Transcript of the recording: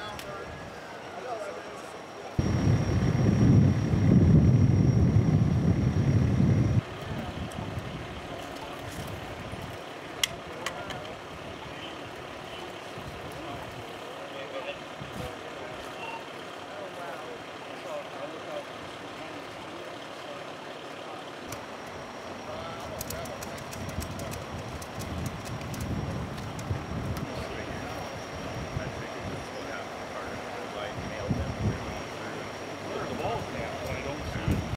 Malvern.